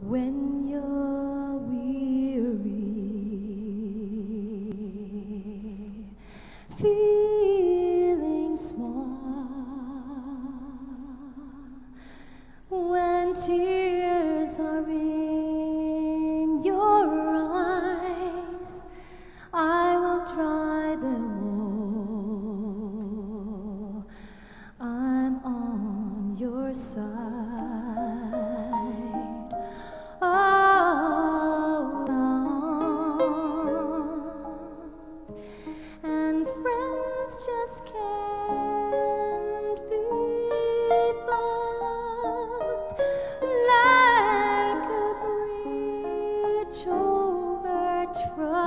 when you're weary, feeling small, when tears are in your eyes, I will dry them all. I'm on your side.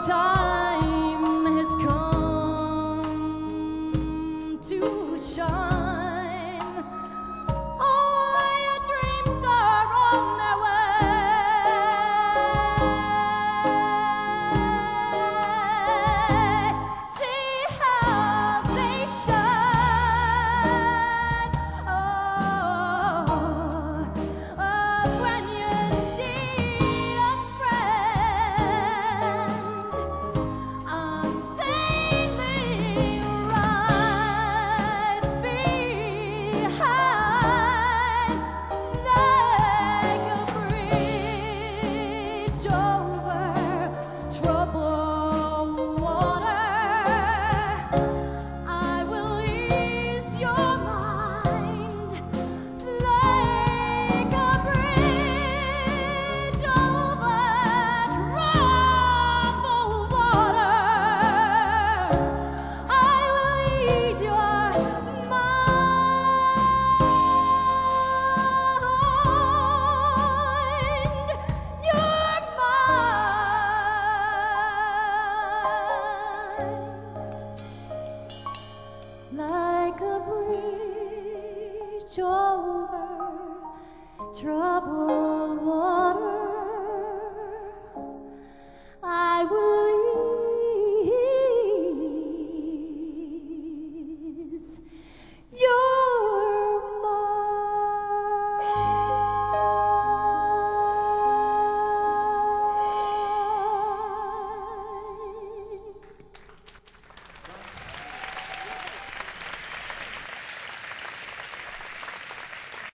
time. troubled water.